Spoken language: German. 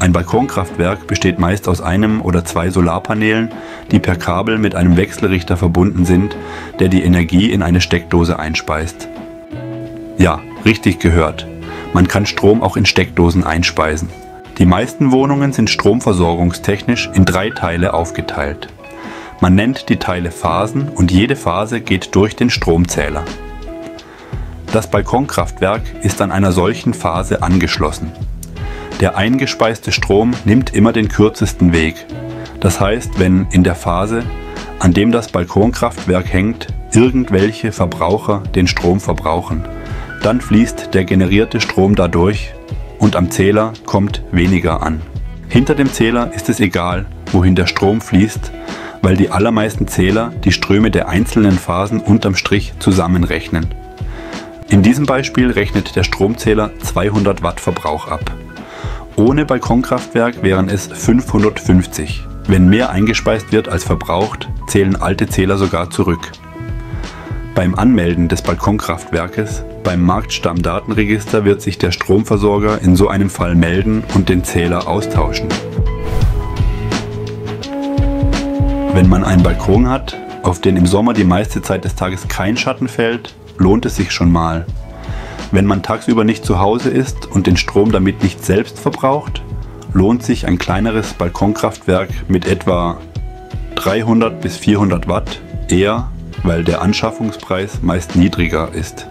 Ein Balkonkraftwerk besteht meist aus einem oder zwei Solarpanelen, die per Kabel mit einem Wechselrichter verbunden sind, der die Energie in eine Steckdose einspeist. Ja, richtig gehört. Man kann Strom auch in Steckdosen einspeisen. Die meisten Wohnungen sind stromversorgungstechnisch in drei Teile aufgeteilt. Man nennt die Teile Phasen und jede Phase geht durch den Stromzähler. Das Balkonkraftwerk ist an einer solchen Phase angeschlossen. Der eingespeiste Strom nimmt immer den kürzesten Weg. Das heißt, wenn in der Phase, an dem das Balkonkraftwerk hängt, irgendwelche Verbraucher den Strom verbrauchen, dann fließt der generierte Strom dadurch und am Zähler kommt weniger an. Hinter dem Zähler ist es egal, wohin der Strom fließt, weil die allermeisten Zähler die Ströme der einzelnen Phasen unterm Strich zusammenrechnen. In diesem Beispiel rechnet der Stromzähler 200 Watt Verbrauch ab. Ohne Balkonkraftwerk wären es 550. Wenn mehr eingespeist wird als verbraucht, zählen alte Zähler sogar zurück. Beim Anmelden des Balkonkraftwerkes beim Marktstammdatenregister wird sich der Stromversorger in so einem Fall melden und den Zähler austauschen. Wenn man einen Balkon hat, auf den im Sommer die meiste Zeit des Tages kein Schatten fällt, lohnt es sich schon mal, wenn man tagsüber nicht zu Hause ist und den Strom damit nicht selbst verbraucht, lohnt sich ein kleineres Balkonkraftwerk mit etwa 300 bis 400 Watt eher, weil der Anschaffungspreis meist niedriger ist.